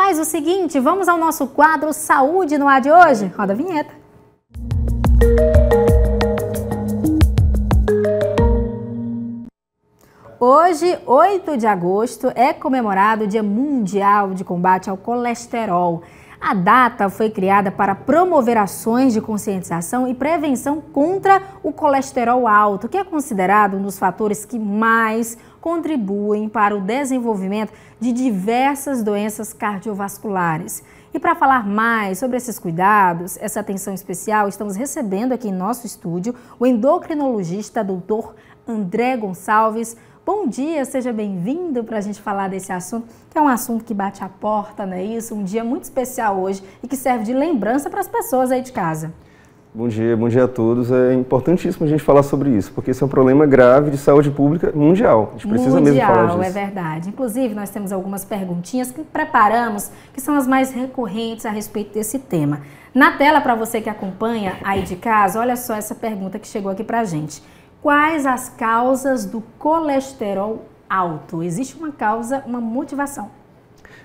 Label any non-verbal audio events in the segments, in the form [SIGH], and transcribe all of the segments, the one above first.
Faz o seguinte, vamos ao nosso quadro Saúde no ar de hoje. Roda a vinheta. Hoje, 8 de agosto, é comemorado o Dia Mundial de Combate ao Colesterol. A data foi criada para promover ações de conscientização e prevenção contra o colesterol alto, que é considerado um dos fatores que mais contribuem para o desenvolvimento de diversas doenças cardiovasculares. E para falar mais sobre esses cuidados, essa atenção especial, estamos recebendo aqui em nosso estúdio o endocrinologista doutor André Gonçalves. Bom dia, seja bem-vindo para a gente falar desse assunto, que é um assunto que bate a porta, não é isso? Um dia muito especial hoje e que serve de lembrança para as pessoas aí de casa. Bom dia, bom dia a todos. É importantíssimo a gente falar sobre isso, porque esse é um problema grave de saúde pública mundial. A gente precisa mundial, mesmo falar disso. é verdade. Inclusive, nós temos algumas perguntinhas que preparamos, que são as mais recorrentes a respeito desse tema. Na tela, para você que acompanha aí de casa, olha só essa pergunta que chegou aqui para a gente. Quais as causas do colesterol alto? Existe uma causa, uma motivação?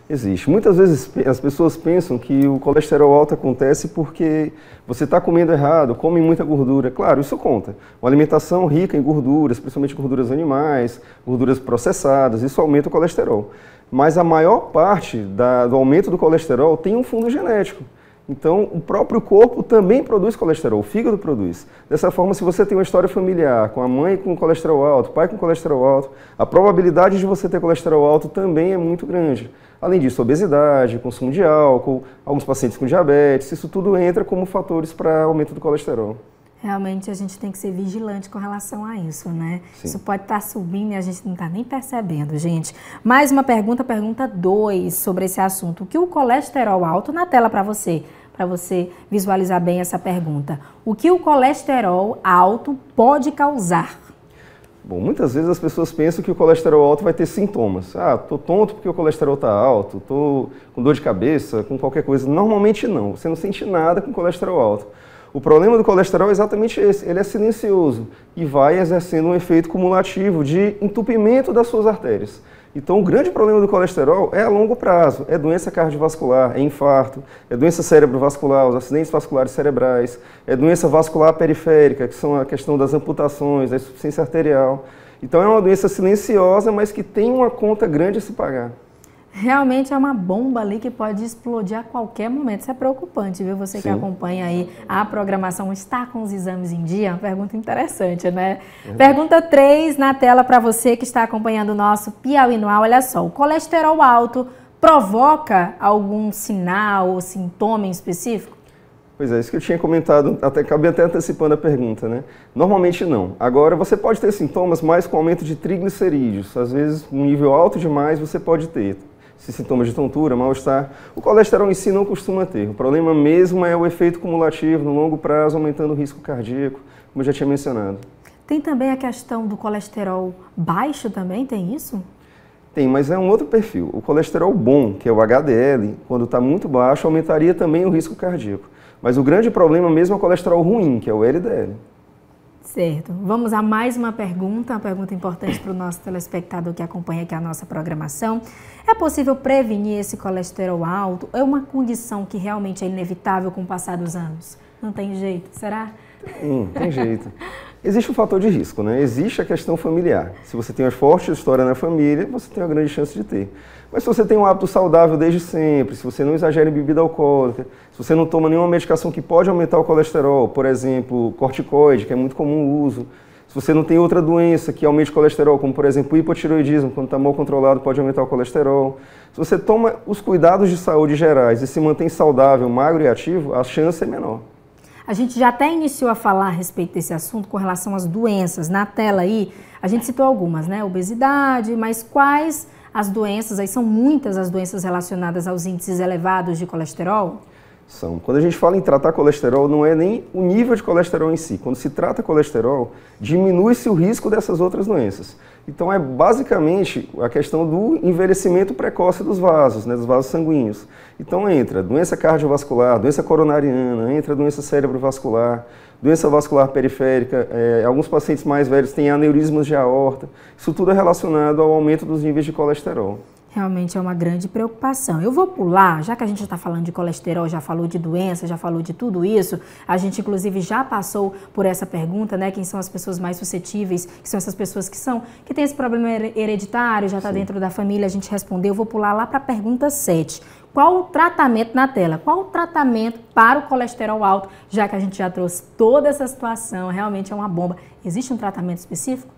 Existe. Muitas vezes as pessoas pensam que o colesterol alto acontece porque você está comendo errado, come muita gordura. Claro, isso conta. Uma alimentação rica em gorduras, principalmente gorduras animais, gorduras processadas, isso aumenta o colesterol. Mas a maior parte da, do aumento do colesterol tem um fundo genético. Então, o próprio corpo também produz colesterol, o fígado produz. Dessa forma, se você tem uma história familiar com a mãe com colesterol alto, pai com colesterol alto, a probabilidade de você ter colesterol alto também é muito grande. Além disso, obesidade, consumo de álcool, alguns pacientes com diabetes, isso tudo entra como fatores para aumento do colesterol realmente a gente tem que ser vigilante com relação a isso, né? Sim. Isso pode estar tá subindo e a gente não está nem percebendo, gente. Mais uma pergunta, pergunta 2 sobre esse assunto. O que o colesterol alto, na tela para você, para você visualizar bem essa pergunta. O que o colesterol alto pode causar? Bom, muitas vezes as pessoas pensam que o colesterol alto vai ter sintomas. Ah, tô tonto porque o colesterol está alto, tô com dor de cabeça, com qualquer coisa. Normalmente não, você não sente nada com colesterol alto. O problema do colesterol é exatamente esse, ele é silencioso e vai exercendo um efeito cumulativo de entupimento das suas artérias. Então, o grande problema do colesterol é a longo prazo, é doença cardiovascular, é infarto, é doença cerebrovascular, os acidentes vasculares cerebrais, é doença vascular periférica, que são a questão das amputações, da insuficiência arterial. Então, é uma doença silenciosa, mas que tem uma conta grande a se pagar realmente é uma bomba ali que pode explodir a qualquer momento. Isso é preocupante, viu? Você Sim. que acompanha aí a programação, está com os exames em dia? Pergunta interessante, né? Pergunta 3 na tela para você que está acompanhando o nosso Piauí Noal. Olha só, o colesterol alto provoca algum sinal ou sintoma em específico? Pois é, isso que eu tinha comentado, até acabei até antecipando a pergunta, né? Normalmente não. Agora, você pode ter sintomas mais com aumento de triglicerídeos. Às vezes, um nível alto demais você pode ter sintomas de tontura, mal-estar. O colesterol em si não costuma ter. O problema mesmo é o efeito cumulativo no longo prazo, aumentando o risco cardíaco, como eu já tinha mencionado. Tem também a questão do colesterol baixo também, tem isso? Tem, mas é um outro perfil. O colesterol bom, que é o HDL, quando está muito baixo, aumentaria também o risco cardíaco. Mas o grande problema mesmo é o colesterol ruim, que é o LDL. Certo. Vamos a mais uma pergunta, uma pergunta importante para o nosso telespectador que acompanha aqui a nossa programação. É possível prevenir esse colesterol alto? É uma condição que realmente é inevitável com o passar dos anos? Não tem jeito, será? Hum, tem jeito. [LAUGHS] Existe um fator de risco, né? Existe a questão familiar. Se você tem uma forte história na família, você tem uma grande chance de ter. Mas se você tem um hábito saudável desde sempre, se você não exagera em bebida alcoólica, se você não toma nenhuma medicação que pode aumentar o colesterol, por exemplo, corticoide, que é muito comum o uso, se você não tem outra doença que aumente o colesterol, como por exemplo o hipotiroidismo, quando está mal controlado pode aumentar o colesterol. Se você toma os cuidados de saúde gerais e se mantém saudável, magro e ativo, a chance é menor. A gente já até iniciou a falar a respeito desse assunto com relação às doenças. Na tela aí, a gente citou algumas, né? Obesidade, mas quais as doenças, aí são muitas as doenças relacionadas aos índices elevados de colesterol? São. Quando a gente fala em tratar colesterol, não é nem o nível de colesterol em si. Quando se trata colesterol, diminui-se o risco dessas outras doenças. Então é basicamente a questão do envelhecimento precoce dos vasos, né, dos vasos sanguíneos. Então entra doença cardiovascular, doença coronariana, entra doença cerebrovascular, doença vascular periférica, é, alguns pacientes mais velhos têm aneurismas de aorta. Isso tudo é relacionado ao aumento dos níveis de colesterol. Realmente é uma grande preocupação. Eu vou pular, já que a gente já está falando de colesterol, já falou de doença, já falou de tudo isso. A gente, inclusive, já passou por essa pergunta, né? Quem são as pessoas mais suscetíveis? Que são essas pessoas que são que têm esse problema hereditário, já está dentro da família. A gente respondeu. Eu vou pular lá para a pergunta 7. Qual o tratamento na tela? Qual o tratamento para o colesterol alto? Já que a gente já trouxe toda essa situação, realmente é uma bomba. Existe um tratamento específico?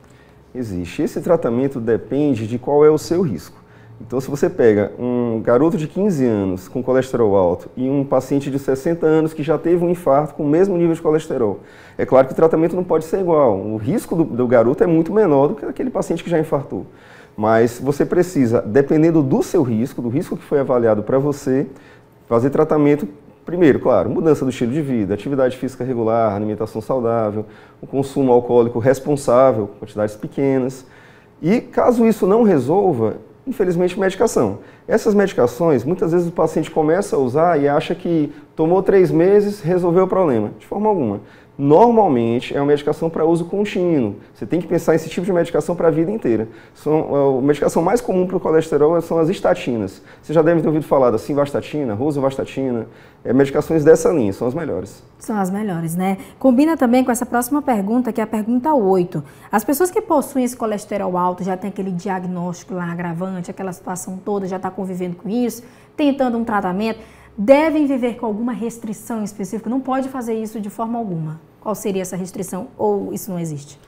Existe. Esse tratamento depende de qual é o seu risco. Então, se você pega um garoto de 15 anos com colesterol alto e um paciente de 60 anos que já teve um infarto com o mesmo nível de colesterol, é claro que o tratamento não pode ser igual. O risco do, do garoto é muito menor do que aquele paciente que já infartou. Mas você precisa, dependendo do seu risco, do risco que foi avaliado para você, fazer tratamento Primeiro, claro, mudança do estilo de vida, atividade física regular, alimentação saudável, o consumo alcoólico responsável, quantidades pequenas. E caso isso não resolva, infelizmente, medicação. Essas medicações, muitas vezes o paciente começa a usar e acha que tomou três meses, resolveu o problema. De forma alguma. Normalmente é uma medicação para uso contínuo. Você tem que pensar esse tipo de medicação para a vida inteira. São, a medicação mais comum para o colesterol são as estatinas. Você já deve ter ouvido falar da simvastatina, rosuvastatina. É, medicações dessa linha, são as melhores. São as melhores, né? Combina também com essa próxima pergunta, que é a pergunta 8. As pessoas que possuem esse colesterol alto, já tem aquele diagnóstico lá agravante, aquela situação toda, já está convivendo com isso, tentando um tratamento devem viver com alguma restrição específica? Não pode fazer isso de forma alguma. Qual seria essa restrição ou isso não existe?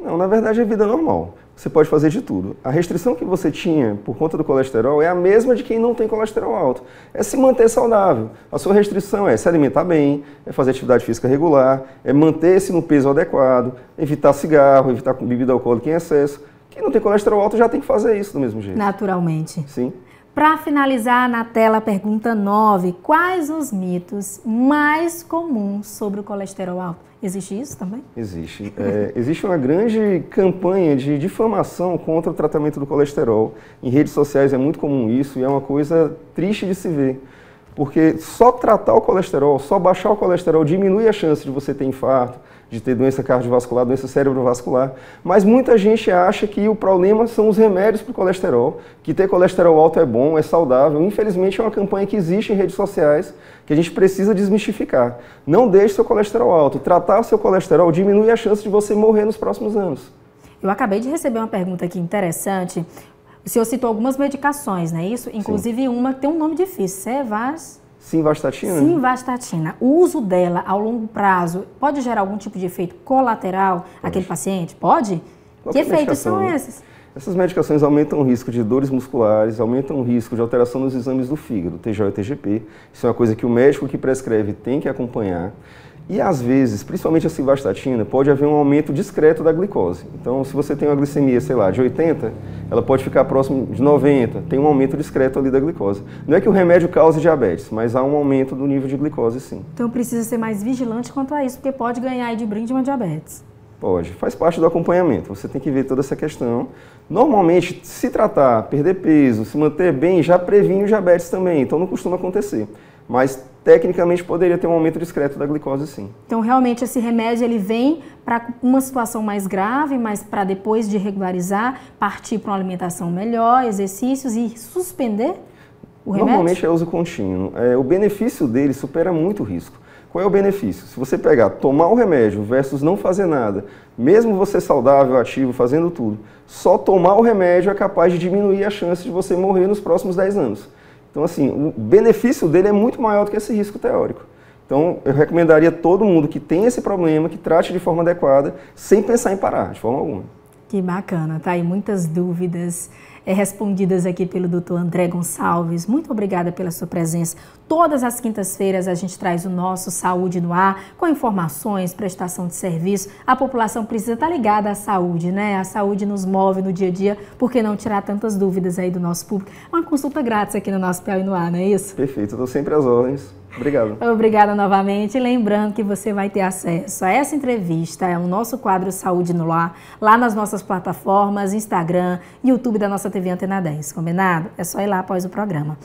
Não, na verdade é vida normal. Você pode fazer de tudo. A restrição que você tinha por conta do colesterol é a mesma de quem não tem colesterol alto. É se manter saudável. A sua restrição é se alimentar bem, é fazer atividade física regular, é manter-se no peso adequado, evitar cigarro, evitar bebida alcoólica em excesso. Quem não tem colesterol alto já tem que fazer isso do mesmo jeito. Naturalmente. Sim. Para finalizar, na tela, pergunta 9. Quais os mitos mais comuns sobre o colesterol alto? Existe isso também? Existe. É, existe uma grande campanha de difamação contra o tratamento do colesterol. Em redes sociais é muito comum isso e é uma coisa triste de se ver. Porque só tratar o colesterol, só baixar o colesterol diminui a chance de você ter infarto, de ter doença cardiovascular, doença cerebrovascular. Mas muita gente acha que o problema são os remédios para o colesterol, que ter colesterol alto é bom, é saudável. Infelizmente é uma campanha que existe em redes sociais que a gente precisa desmistificar. Não deixe seu colesterol alto. Tratar seu colesterol diminui a chance de você morrer nos próximos anos. Eu acabei de receber uma pergunta aqui interessante. O senhor citou algumas medicações, não é isso? Inclusive Sim. uma que tem um nome difícil, Cevas... Simvastatina? Simvastatina. O uso dela ao longo prazo pode gerar algum tipo de efeito colateral pode. àquele paciente? Pode? que efeitos são esses? Essas medicações aumentam o risco de dores musculares, aumentam o risco de alteração nos exames do fígado, TJ e TGP. Isso é uma coisa que o médico que prescreve tem que acompanhar. E às vezes, principalmente a simvastatina, pode haver um aumento discreto da glicose. Então, se você tem uma glicemia, sei lá, de 80, ela pode ficar próximo de 90, tem um aumento discreto ali da glicose. Não é que o remédio cause diabetes, mas há um aumento do nível de glicose sim. Então precisa ser mais vigilante quanto a isso, porque pode ganhar aí de brinde uma diabetes. Pode, faz parte do acompanhamento. Você tem que ver toda essa questão. Normalmente, se tratar, perder peso, se manter bem, já previne o diabetes também, então não costuma acontecer. Mas tecnicamente poderia ter um aumento discreto da glicose, sim. Então, realmente, esse remédio ele vem para uma situação mais grave, mas para depois de regularizar, partir para uma alimentação melhor, exercícios e suspender o remédio? Normalmente é uso contínuo. É, o benefício dele supera muito o risco. Qual é o benefício? Se você pegar, tomar o remédio versus não fazer nada, mesmo você saudável, ativo, fazendo tudo, só tomar o remédio é capaz de diminuir a chance de você morrer nos próximos 10 anos. Então, assim, o benefício dele é muito maior do que esse risco teórico. Então, eu recomendaria todo mundo que tem esse problema, que trate de forma adequada, sem pensar em parar, de forma alguma. Que bacana, tá aí muitas dúvidas é, respondidas aqui pelo doutor André Gonçalves. Muito obrigada pela sua presença. Todas as quintas-feiras a gente traz o nosso Saúde no Ar, com informações, prestação de serviço. A população precisa estar ligada à saúde, né? A saúde nos move no dia a dia, por que não tirar tantas dúvidas aí do nosso público? Uma consulta grátis aqui no nosso Piauí no Ar, não é isso? Perfeito, estou sempre às ordens. Obrigado. Obrigada novamente. Lembrando que você vai ter acesso a essa entrevista, é o nosso quadro Saúde no Lar, lá nas nossas plataformas, Instagram, YouTube da nossa TV Antena 10. Combinado? É só ir lá após o programa.